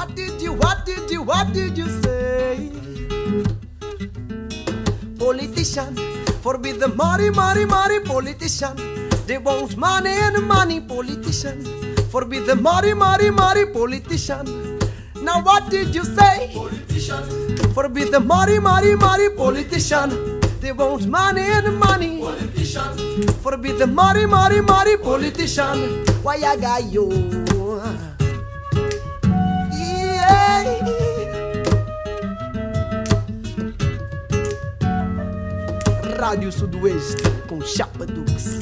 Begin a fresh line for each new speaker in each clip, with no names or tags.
What did you, what did you, what did you say? Politician, forbid the money, money, money, politician. They want money and money, politician. Forbid the money, money, money, politician. Now what did you say?
Politician,
Forbid the money, money, money, politician. They want money and money.
politician,
Forbid the money, money, money, politician. Why I got you? Rádio Sudoeste com Chapa Dux.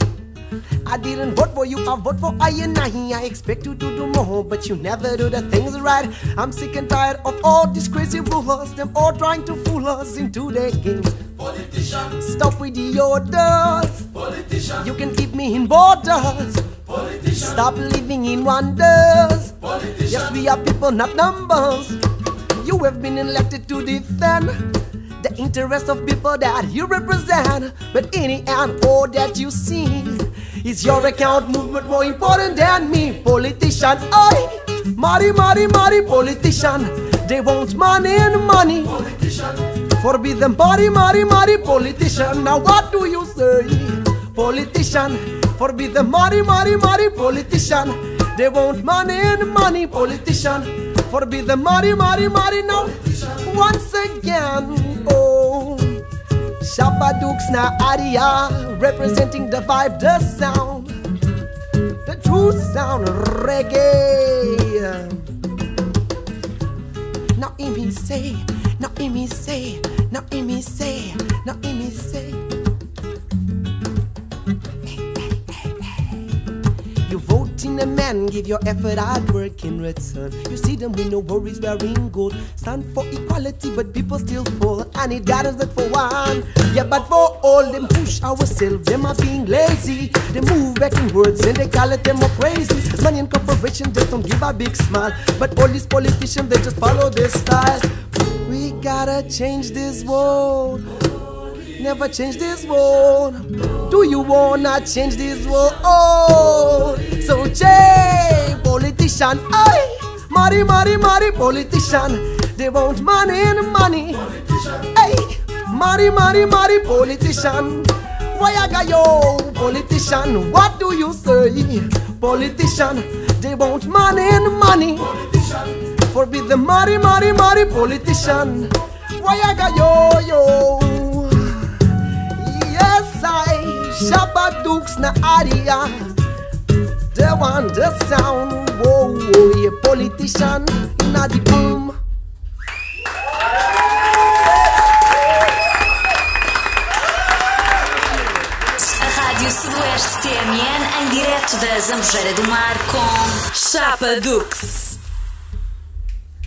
I didn't vote for you, I vote for I and I. I expect you to do more, but you never do the things right. I'm sick and tired of all these crazy rulers, them all trying to fool us into their games.
politician,
Stop with the orders.
politician,
You can keep me in borders.
politician,
Stop living in wonders.
politician,
Yes, we are people, not numbers. You have been elected to defend interest of people that you represent. But the end, all that you see is your account movement more important than me, politician. Oi, money, money, money, politician. They want money and money.
politician,
Forbid them body, money, money, politician. Now what do you say? Politician. Forbid them money, money, money, politician. They want money and money, politician. Forbid them money, money, money. Now once again. Chapa Dux na Aria, representing the vibe, the sound, the true sound, reggae. Now me say, now me say, now me say, now me say. A man, give your effort hard work in return. You see them with no worries, wearing gold. Stand for equality, but people still fall. And it that not for one. Yeah, but for all them push ourselves, them are being lazy. They move back in words and they call it them more crazy. Money and corporation just don't give a big smile. But all these politicians, they just follow their style. We gotta change this world. Never change this world. Do you wanna change this world? Oh, so change politician. Aye, money, money, money, politician. They want money and money. Hey, money, money, money, politician. Why I got politician? What do you say, politician? They want money and money.
politician,
Forbid the money, money, money, politician. Why I got yo, yo. Na aria. The one, the sound. Whoa, whoa, yeah, politician. Na the boom.
A Rádio Sudoeste TMN em direto da Zambujeira do Mar com Chapa Dux.